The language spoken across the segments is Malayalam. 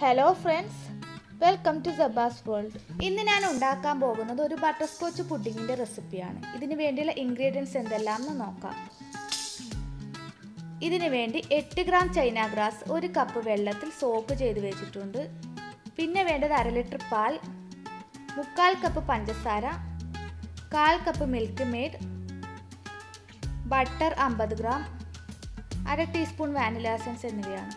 Hello friends welcome to Saba's world ഇന്ന് ഞാൻ ഉണ്ടാക്കാൻ പോകുന്നത് ഒരു ബട്ടർ സ്കോച്ച് പുഡിങ്ങിന്റെ റെസിപ്പിയാണ് ഇതിന് വേണ്ടിയുള്ള ഇൻഗ്രീഡിയൻസ് എന്തെല്ലാം എന്ന് നോക്കാം. ഇതിന് വേണ്ടി എട്ട് ഗ്രാം ചൈന ഗ്രാസ് ഒരു കപ്പ് വെള്ളത്തിൽ സോക്ക് ചെയ്ത് വെച്ചിട്ടുണ്ട്. പിന്നെ വേണ്ടത് അര ലിറ്റർ പാൽ മുക്കാൽ കപ്പ് പഞ്ചസാര കാൽ കപ്പ് മിൽക്ക് മെയ്ഡ് ബട്ടർ അമ്പത് ഗ്രാം അര ടീസ്പൂൺ വാനില എസൻസ് എന്നിവയാണ്.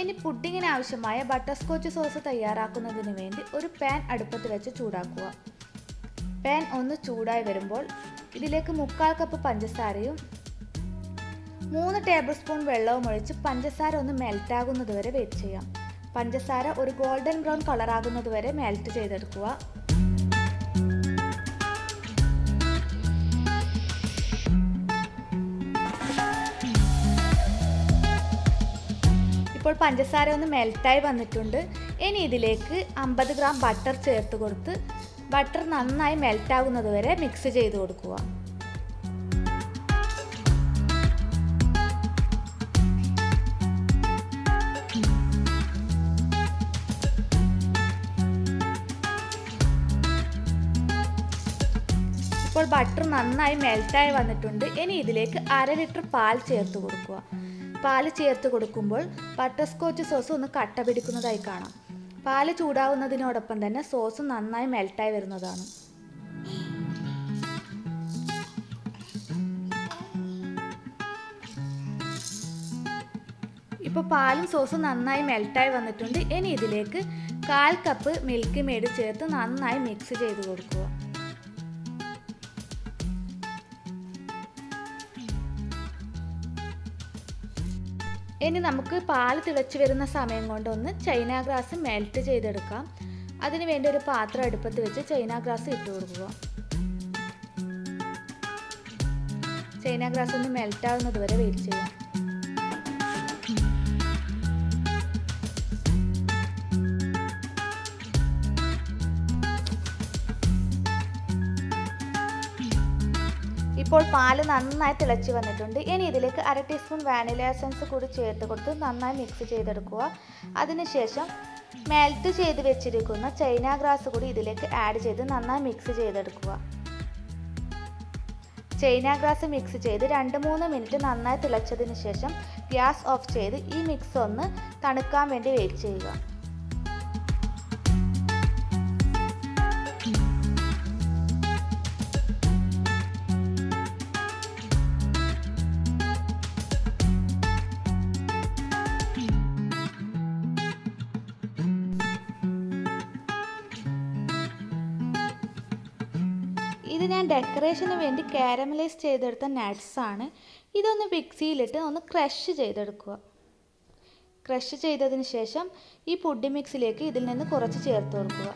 ഇനി പുഡിങ്ങിന് ആവശ്യമായ ബട്ടർ സ്കോച്ച് സോസ് തയ്യാറാക്കുന്നതിന് വേണ്ടി ഒരു പാൻ അടുപ്പത്ത് വെച്ച് ചൂടാക്കുക. പാൻ ഒന്ന് ചൂടായി വരുമ്പോൾ ഇതിലേക്ക് മുക്കാൽ കപ്പ് പഞ്ചസാരയും മൂന്ന് ടേബിൾ സ്പൂൺ വെള്ളവും ഒഴിച്ച് പഞ്ചസാര ഒന്ന് മെൽറ്റ് ആകുന്നത് വരെ വെയിറ്റ് ചെയ്യാം. പഞ്ചസാര ഒരു ഗോൾഡൻ ബ്രൗൺ കളർ ആകുന്നത് വരെ മെൽറ്റ് ചെയ്തെടുക്കുക. ഇപ്പോൾ പഞ്ചസാര ഒന്ന് മെൽറ്റായി വന്നിട്ടുണ്ട്. ഇനി ഇതിലേക്ക് അമ്പത് ഗ്രാം ബട്ടർ ചേർത്ത് കൊടുത്ത് ബട്ടർ നന്നായി മെൽറ്റാകുന്നത് വരെ മിക്സ് ചെയ്ത് കൊടുക്കുക. ഇപ്പോൾ ബട്ടർ നന്നായി മെൽറ്റായി വന്നിട്ടുണ്ട്. ഇനി ഇതിലേക്ക് അര ലിറ്റർ പാൽ ചേർത്ത് കൊടുക്കുക. പാൽ ചേർത്ത് കൊടുക്കുമ്പോൾ ബട്ടർ സ്കോച്ച് സോസ് ഒന്ന് കട്ട പിടിക്കുന്നതായി കാണാം. പാൽ ചൂടാവുന്നതിനോടൊപ്പം തന്നെ സോസ് നന്നായി മെൽട്ടായി വരുന്നതാണ്. ഇപ്പോൾ പാലും സോസും നന്നായി മെൽട്ടായി വന്നിട്ടുണ്ട്. ഇനി ഇതിലേക്ക് കാൽ കപ്പ് മിൽക്ക് മേട് ചേർത്ത് നന്നായി മിക്സ് ചെയ്ത് കൊടുക്കുക. ഇനി നമുക്ക് പാൽ തിളച്ച് വരുന്ന സമയം കൊണ്ട് ഒന്ന് ചൈന ഗ്രാസ് മെൽറ്റ് ചെയ്തെടുക്കാം. അതിന് വേണ്ടി ഒരു പാത്രം അടുപ്പത്ത് വെച്ച് ചൈന ഗ്രാസ് ഇട്ട് കൊടുക്കുക. ചൈന ഗ്രാസ് ഒന്ന് മെൽറ്റ് ആവുന്നത് വരെ വെയിറ്റ് ചെയ്യാം. ഇപ്പോൾ പാൽ നന്നായി തിളച്ച് വന്നിട്ടുണ്ട്. ഇനി ഇതിലേക്ക് അര ടീസ്പൂൺ വാനില എസൻസ് കൂടി ചേർത്ത് കൊടുത്ത് നന്നായി മിക്സ് ചെയ്തെടുക്കുക. അതിനുശേഷം മെൽറ്റ് ചെയ്ത് വെച്ചിരിക്കുന്ന ചൈന ഗ്രാസ് കൂടി ഇതിലേക്ക് ആഡ് ചെയ്ത് നന്നായി മിക്സ് ചെയ്തെടുക്കുക. ചൈന ഗ്രാസ് മിക്സ് ചെയ്ത് രണ്ട് മൂന്ന് മിനിറ്റ് നന്നായി തിളച്ചതിന് ശേഷം ഗ്യാസ് ഓഫ് ചെയ്ത് ഈ മിക്സ് ഒന്ന് തണുക്കാൻ വേണ്ടി വെയിറ്റ് ചെയ്യുക. ഇത് ഞാൻ ഡെക്കറേഷന് വേണ്ടി കാരമലൈസ് ചെയ്തെടുത്ത നട്ട്സ് ആണ്. ഇതൊന്ന് മിക്സിയിലിട്ട് ഒന്ന് ക്രഷ് ചെയ്തെടുക്കുക. ക്രഷ് ചെയ്തതിന് ശേഷം ഈ പുഡി മിക്സിലേക്ക് ഇതിൽ നിന്ന് കുറച്ച് ചേർത്ത് കൊടുക്കുക.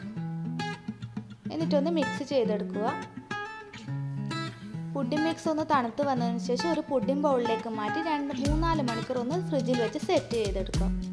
എന്നിട്ടൊന്ന് മിക്സ് ചെയ്തെടുക്കുക. പുഡി മിക്സ് ഒന്ന് തണുത്ത് വന്നതിന് ശേഷം ഒരു പുഡിംഗ് ബൗളിലേക്ക് മാറ്റി രണ്ട് മൂന്നാൽ മണിക്കൂർ ഒന്ന് ഫ്രിഡ്ജിൽ വെച്ച് സെറ്റ് ചെയ്തെടുക്കുക.